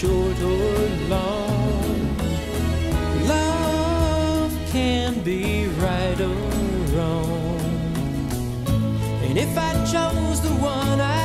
short or long. Love can be right or wrong. And if I chose the one I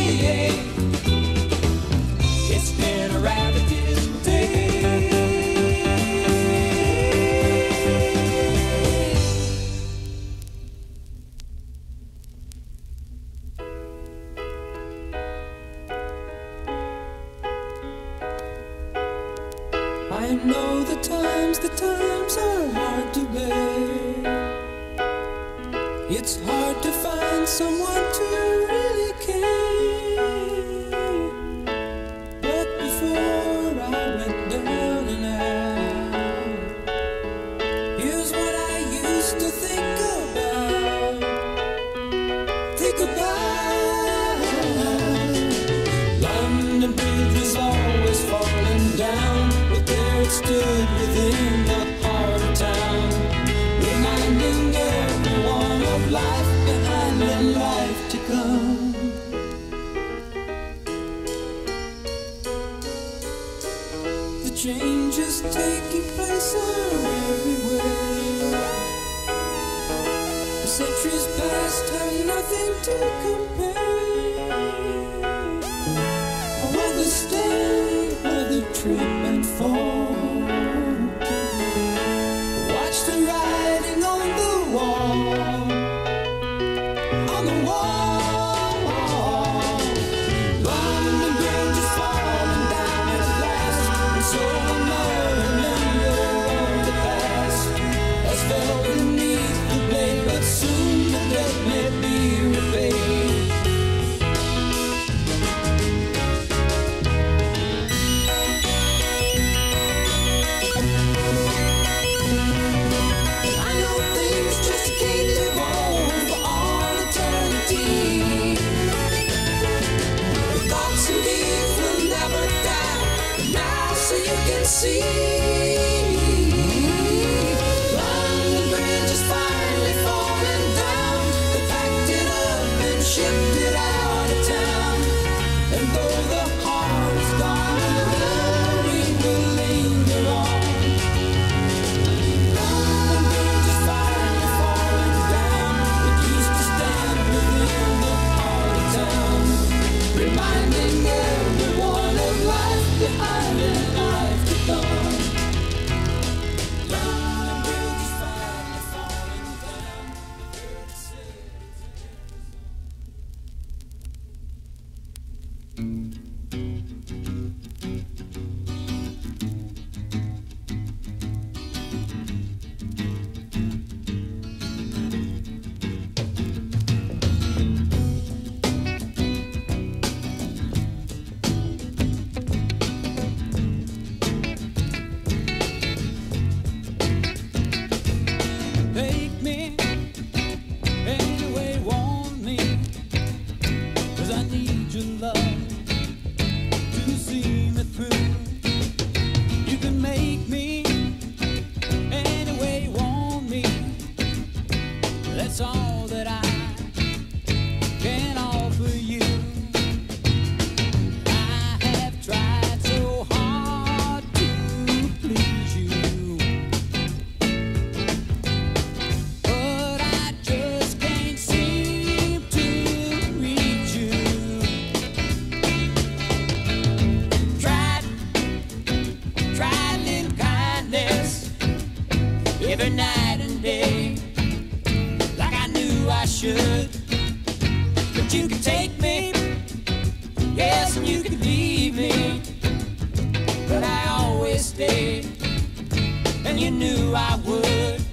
ninguém. every night and day, like I knew I should. But you could take me, yes, and you could leave me, but I always stay, and you knew I would.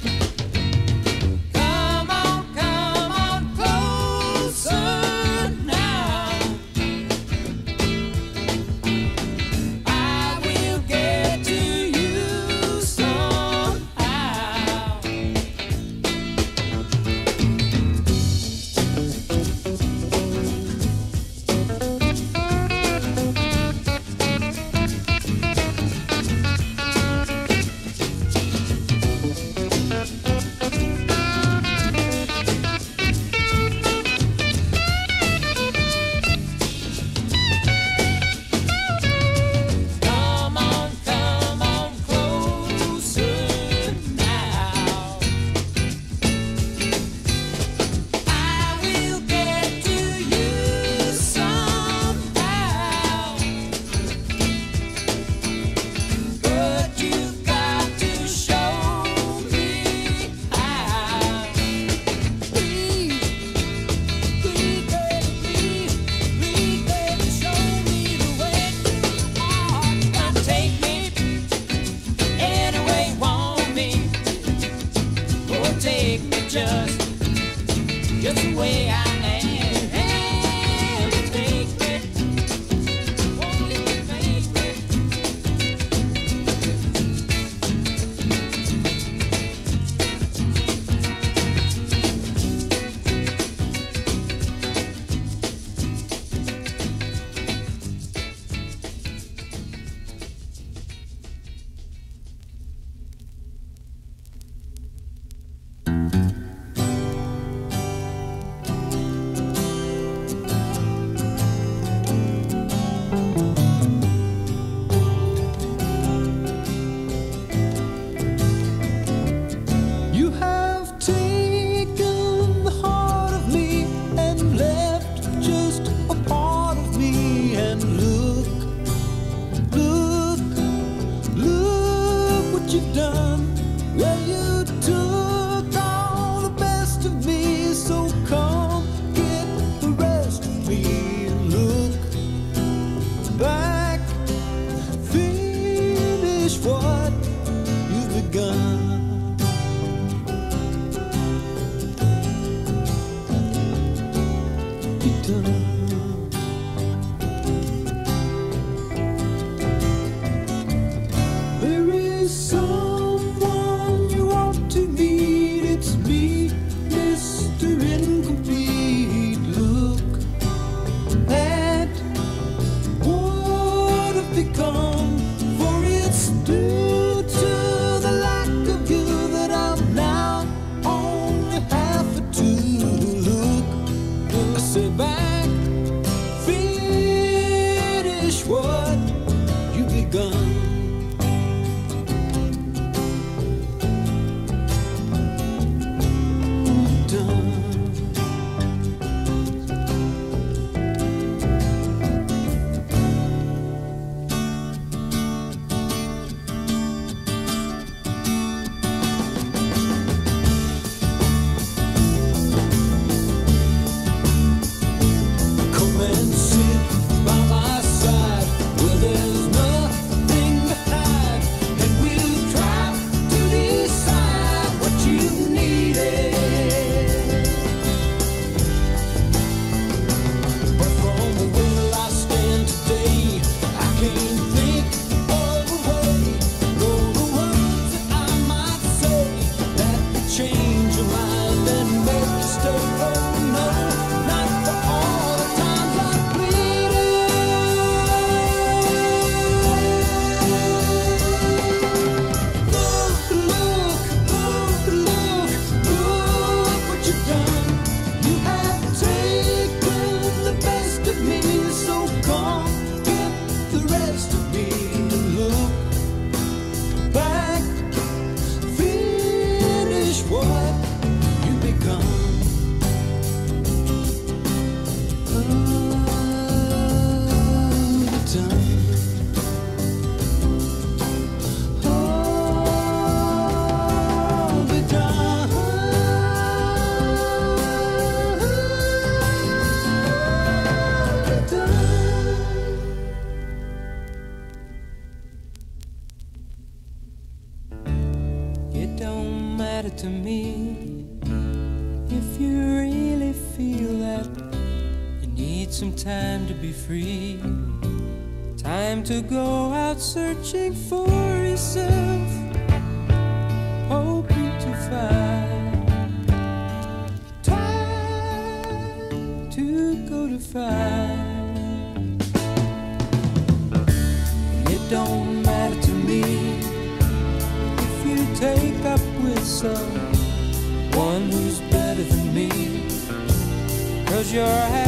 matter to me if you take up with someone who's better than me. Cause you're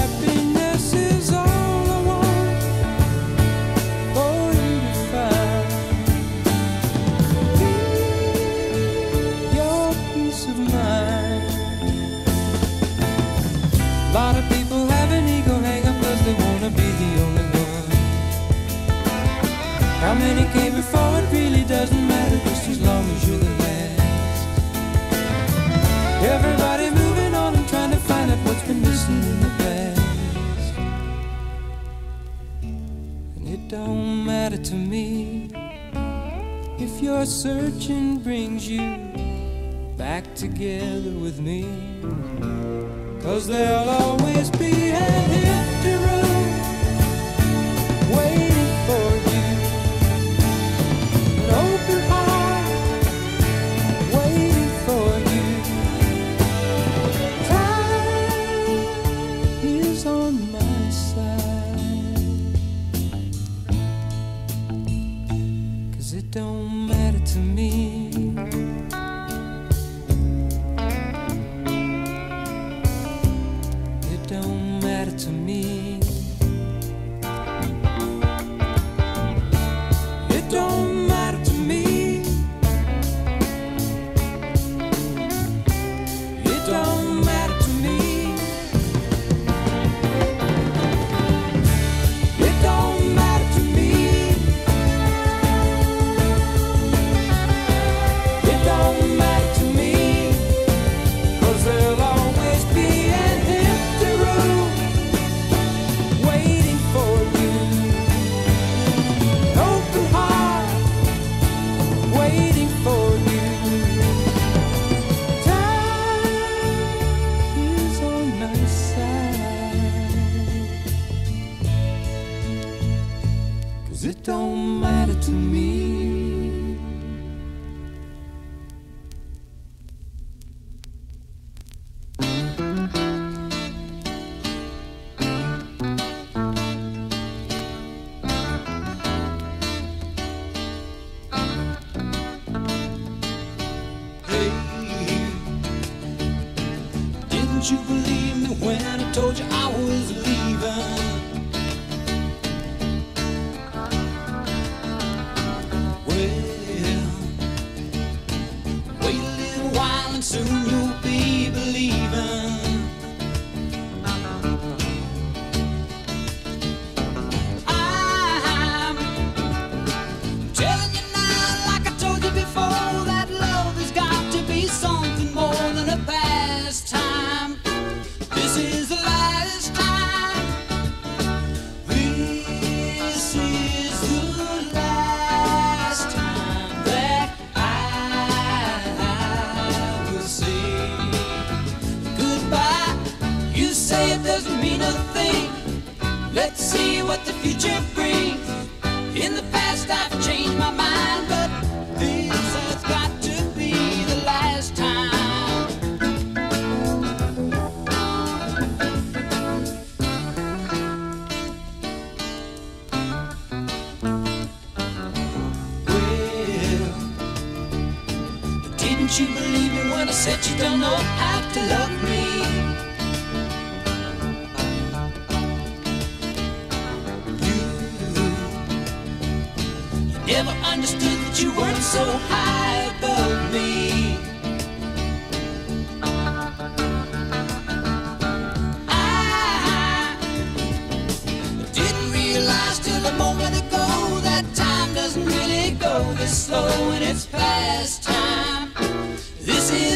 to me. If your searching brings you back together with me. Cause there'll always be a hill believe me when I said you don't know how to love me. You, you never understood that you weren't so high above me. I didn't realize till a moment ago that time doesn't really go this slow and it's past time.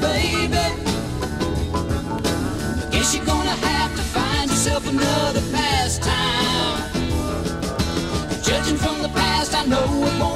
baby. Guess you're gonna have to find yourself another pastime. Judging from the past, I know it won't.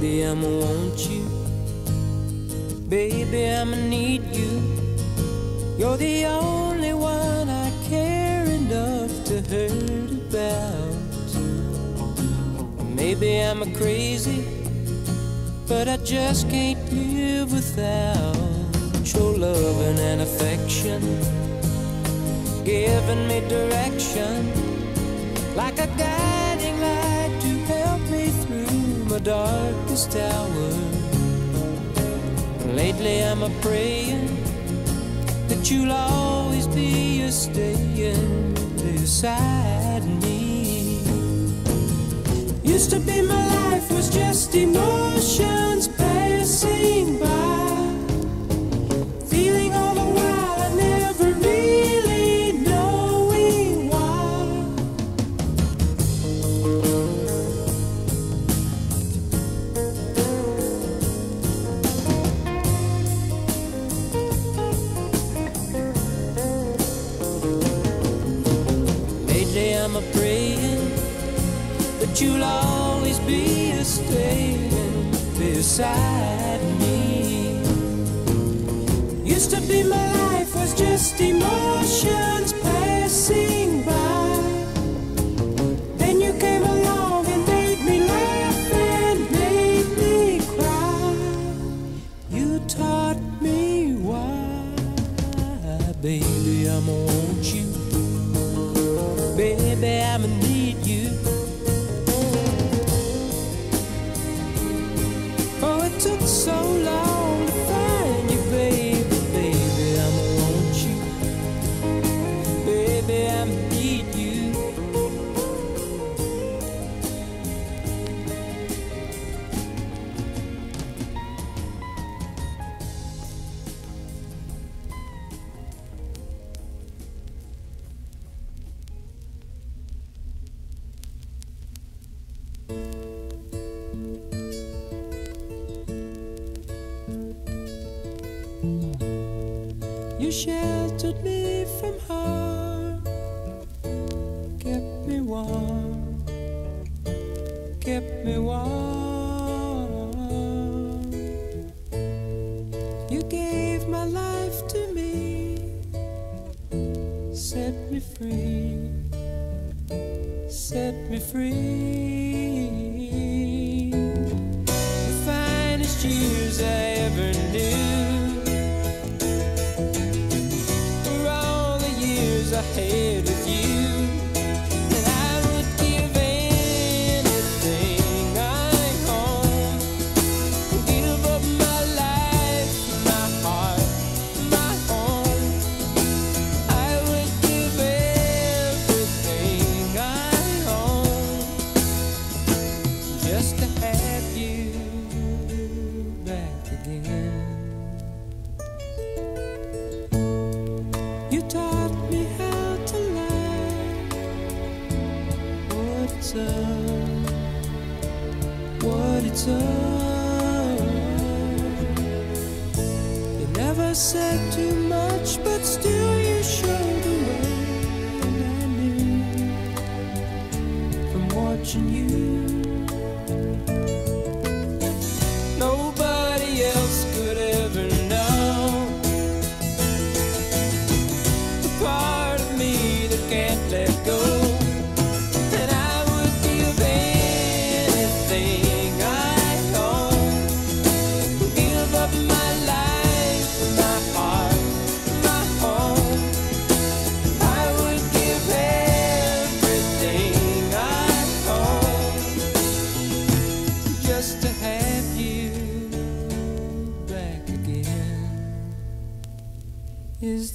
Baby, I'ma want you. Baby, I'ma need you. You're the only one I care enough to hurt about. Maybe I'm a crazy, but I just can't live without your loving and affection, giving me direction. darkest hour. Lately I'm a praying that you'll always be a staying beside me. Used to be my life was just emotions.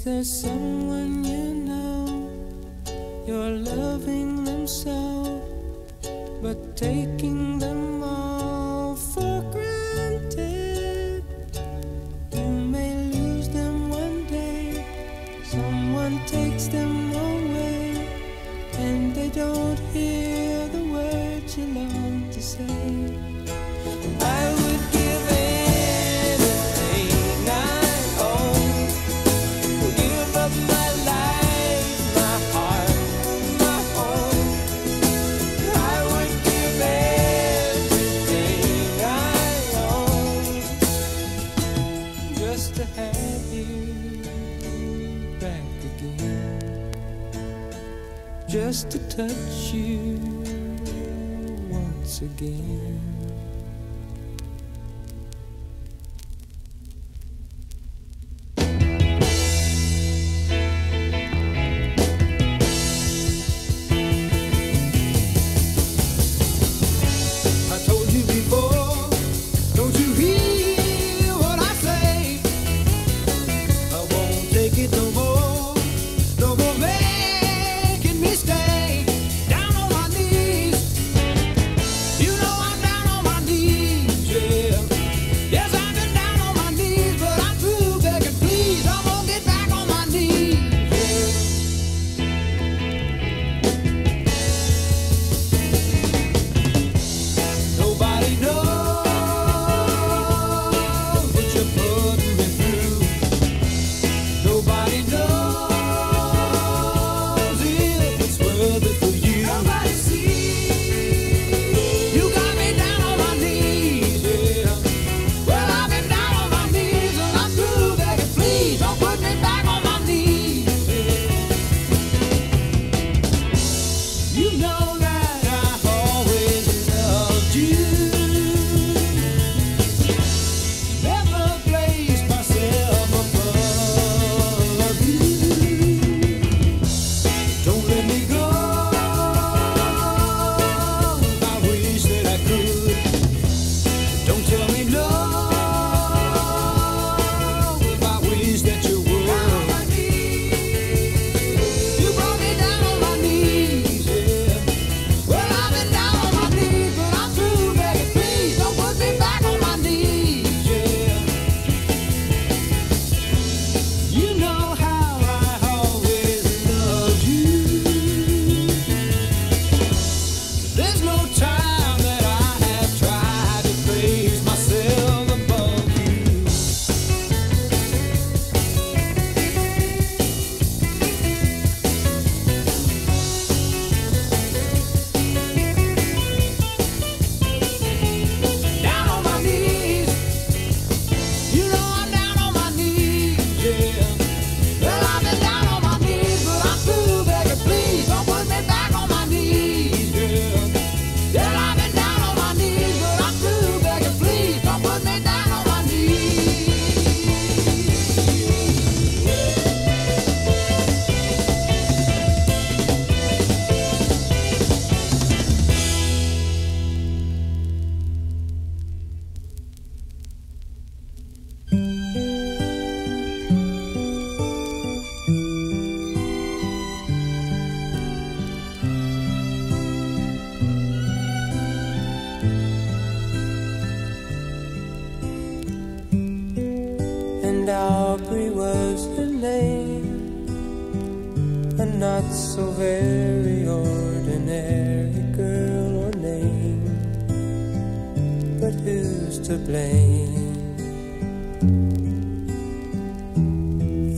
Is there someone you know you're loving them so, but taking them all for granted? You may lose them one day, someone takes them away, and they don't hear the words you long to say.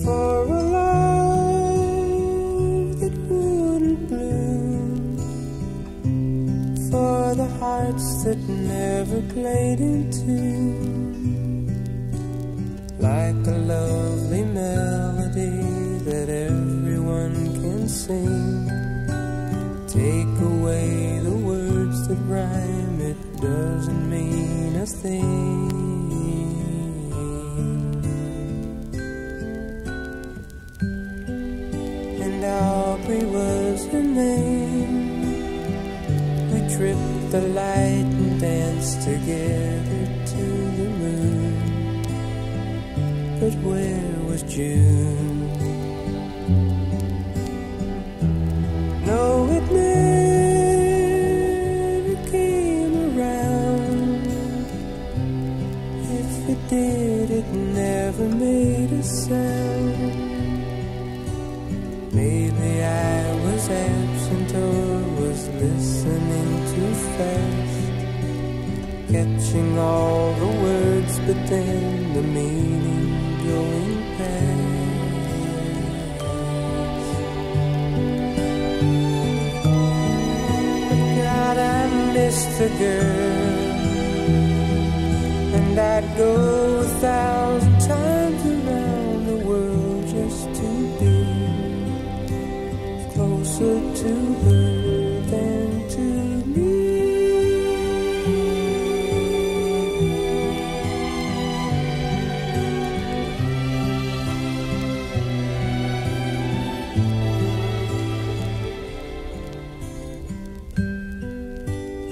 For a love that wouldn't bloom, for the hearts that never played in tune, the light and dance together to the moon. But where was June?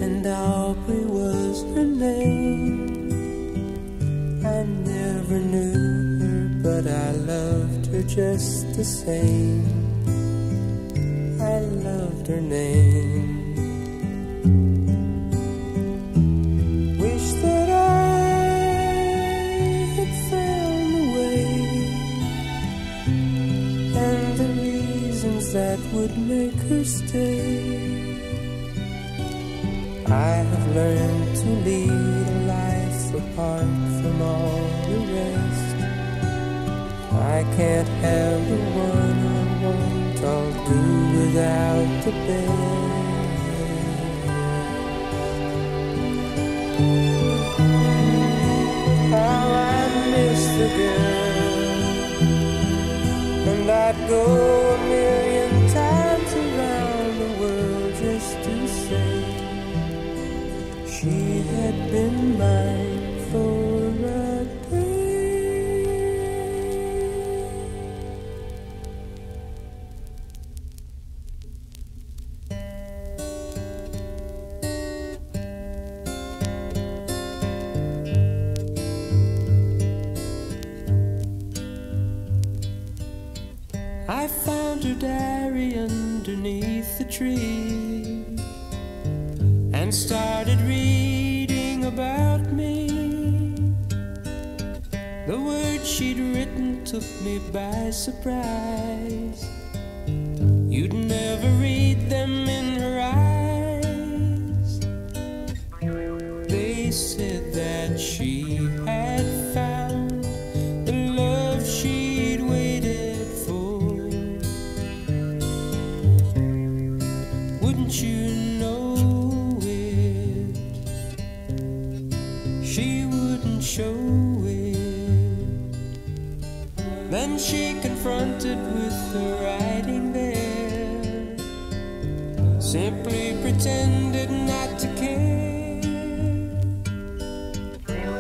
And Aubrey was her name. I never knew her, but I loved her just the same. I loved her name. Wish that I had found a way and the reasons that would make her stay. I have learned to lead a life apart from all the rest. I can't have the one I want, I'll do without the best. How I miss the girl, and I'd go had surprise. You'd never read them in her eyes. They said that she had found the love she'd waited for. Wouldn't you She confronted with the writing there. Simply pretended not to care.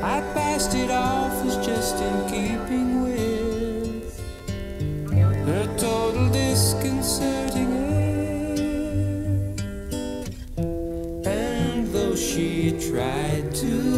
I passed it off as just in keeping with her total disconcerting air. And though she tried to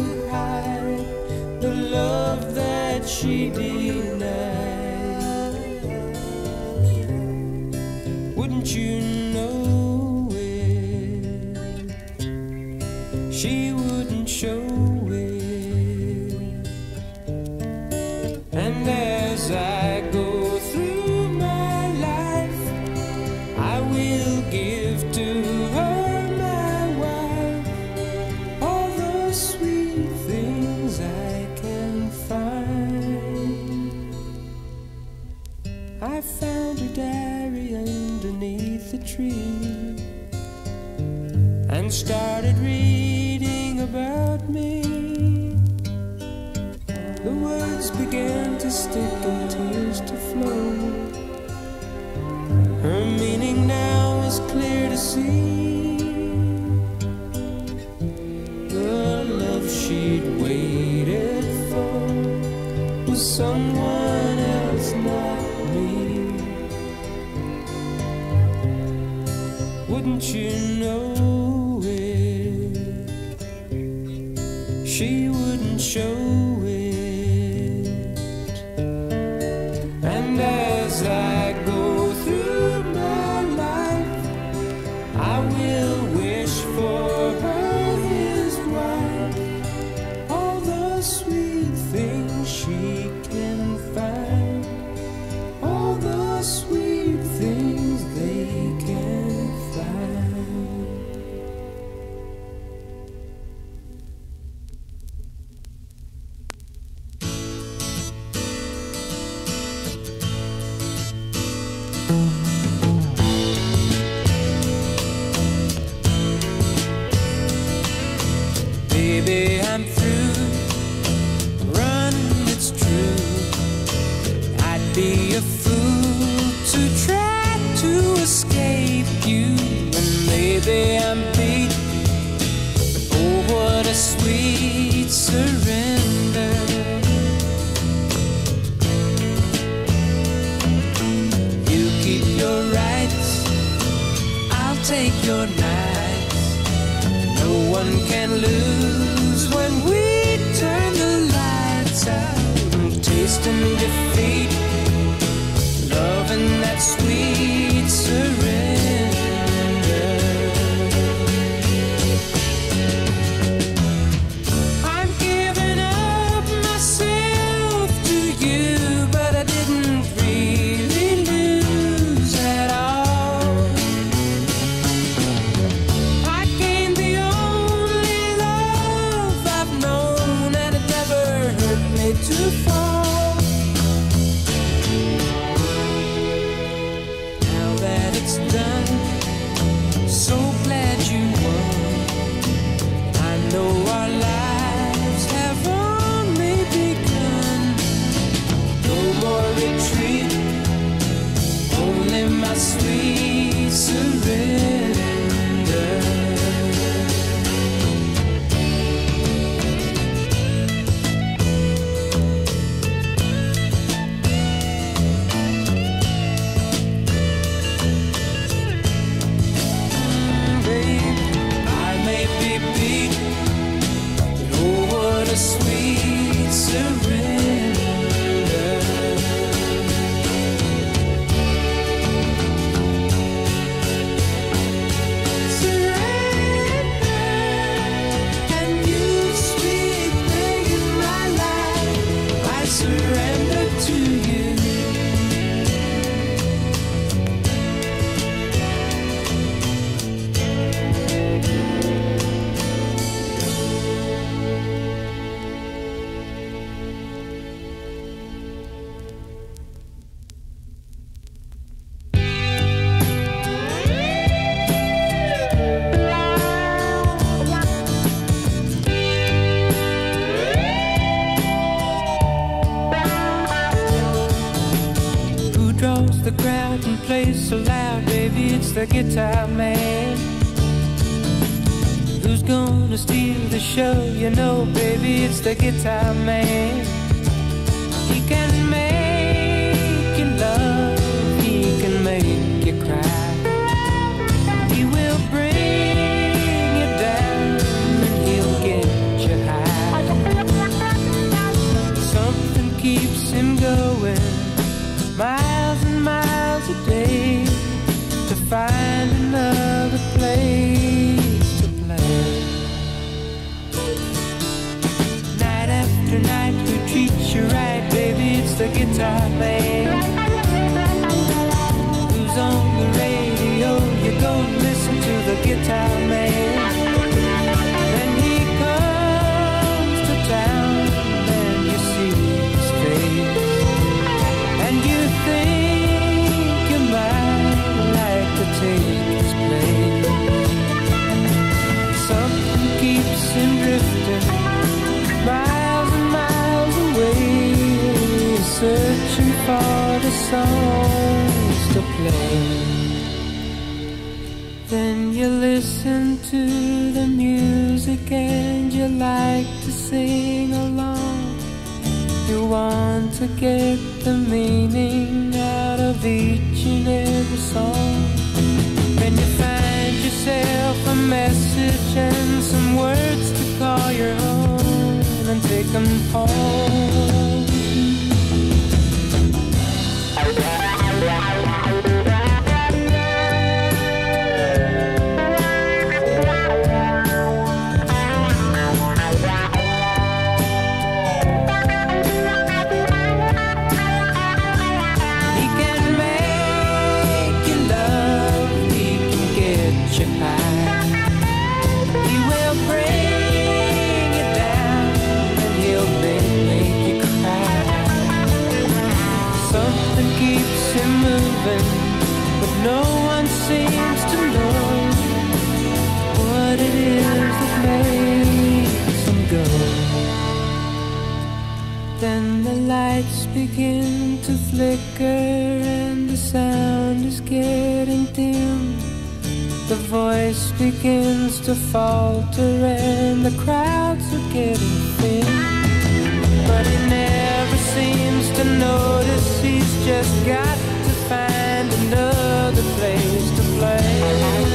the guitar man. Who's gonna steal the show? You know, baby, it's the guitar man. guitar player who's on the radio. You don't listen to the guitar. songs to play. Then you listen to the music and you like to sing along. You want to get the meaning out of each and every song. When you find yourself a message and some words to call your own and take them home. Then the lights begin to flicker and the sound is getting dim. The voice begins to falter and the crowds are getting thin. But he never seems to notice he's just got to find another place to play.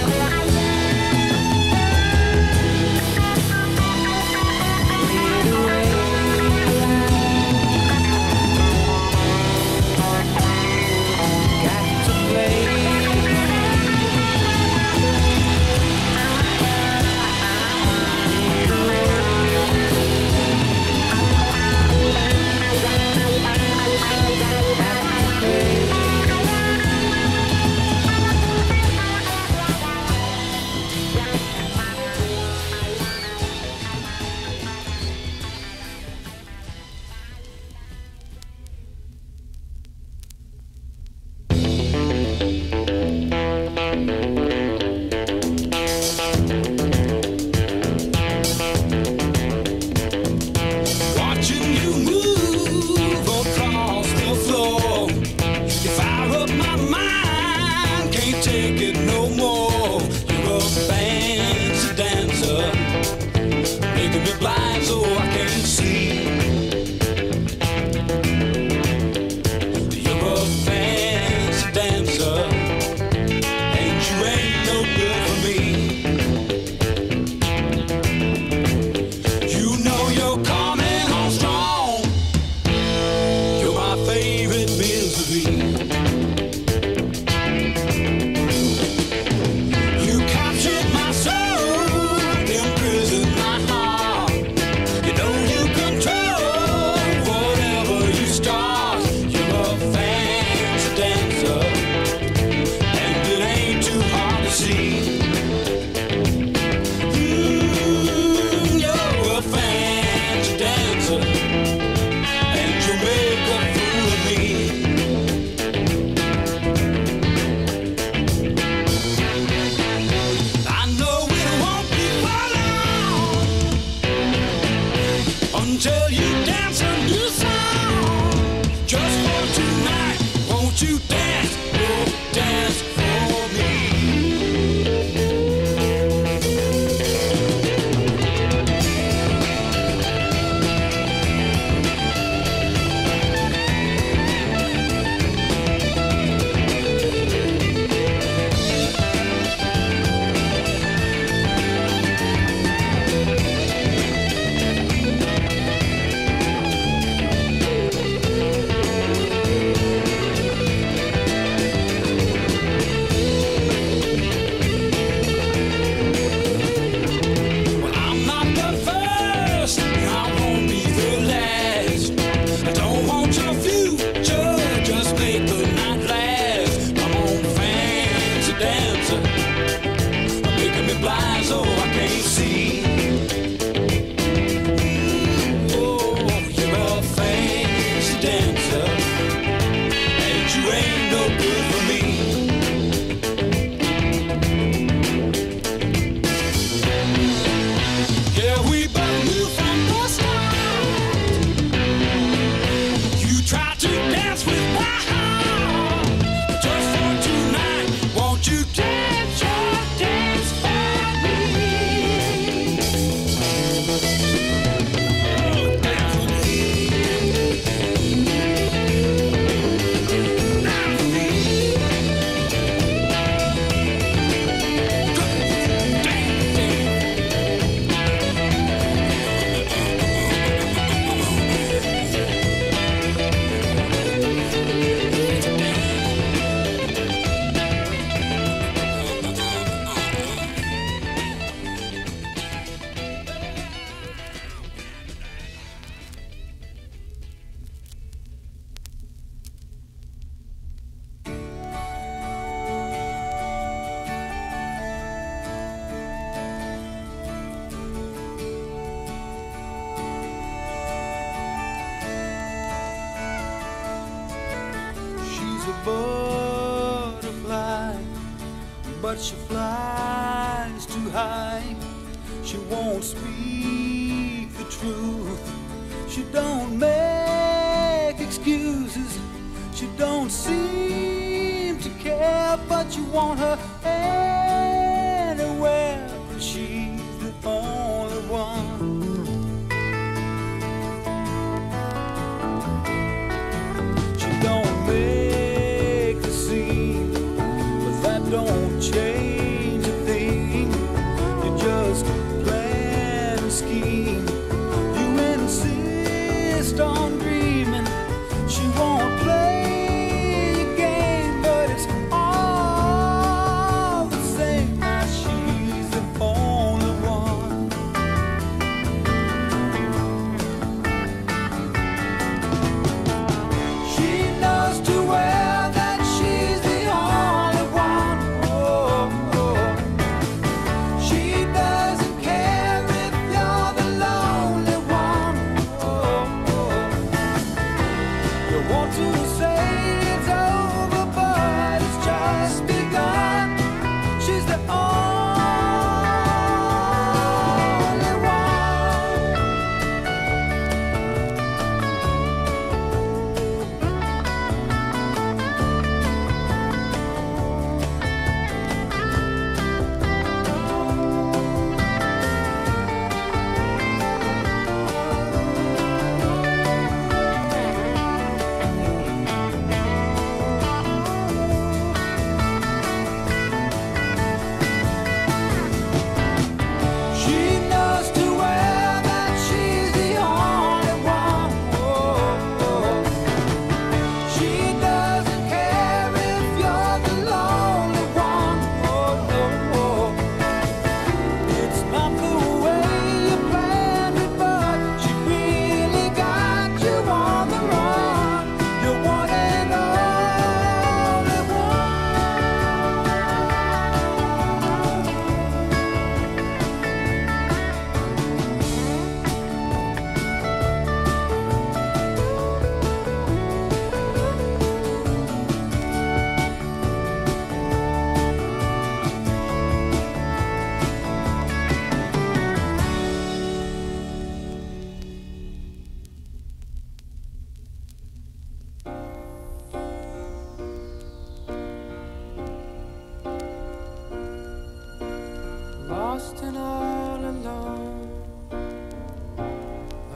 lost and all alone.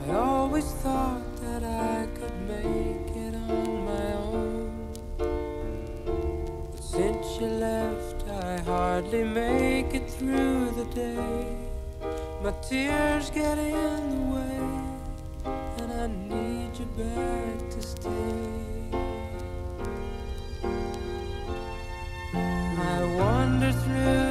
I always thought that I could make it on my own. But since you left, I hardly make it through the day. My tears get in the way, and I need you back to stay. I wander through.